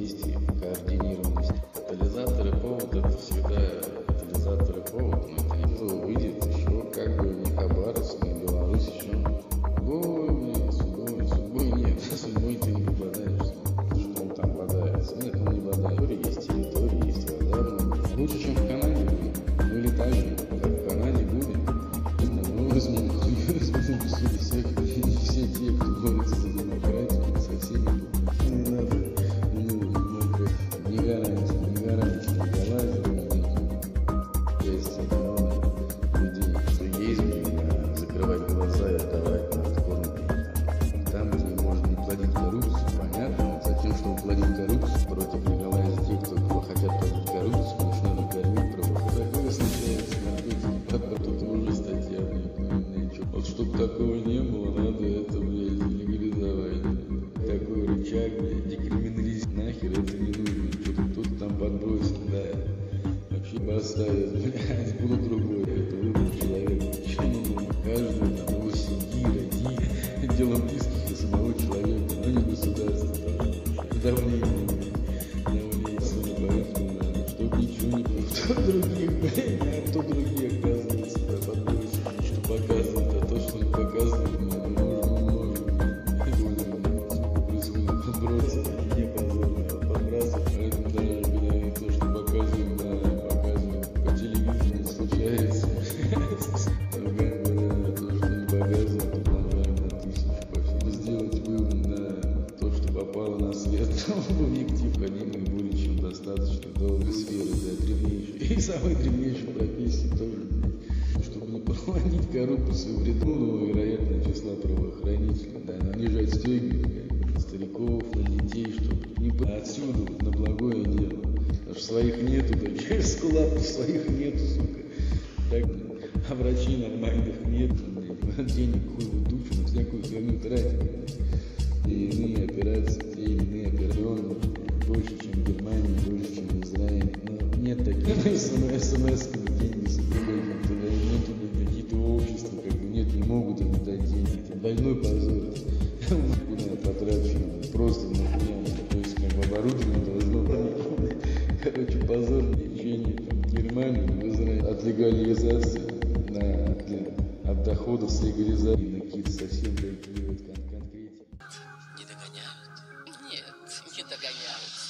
действий, координированность. Катализатор повод это всегда катализатор повод, но это не выйдет еще как бы не Хабаровск, не Беларусь еще. Судьбой, судьбой, судьбой нет, судьбой ты не попадаешься. Что он там бодается? Нет, он не бодает. Территория есть территория, есть вода. Лучше, чем в Канаде Есть Поставят, блядь, было другое. Это выбор человека. Что нужно? Каждый там его семьи, роди. Дело близких и самого человека, но не государства. Давление, давление, судя по этому, чтобы ничего не было. Кто других, блядь, в объектив, ходимый более чем достаточно долго сферы, да, древнейшей. И самой древнейшей профессии тоже, блядь. чтобы не проводить коррупцию вреду, ну, вероятно, числа правоохранителей, да, нанижать как бы, стариков, на детей, чтобы не по- отсюда на благое дело. Потому что своих нету, таких скулапов своих нету, сука. Так, а врачей нормальных нет, блядь, денег хуй на всякую херню тратят. смс деньги собирают, это нету какие-то общества, как бы нет, не могут им дать деньги, это больной позор. Нахуя потрачено, просто нахуя, то есть как оборудование должно быть. Короче, позор лечение в Германии, в Израиле от легализации на, от доходов с легализации на какие-то совсем такие вот конкретики. Не догоняют? Нет, не догоняют.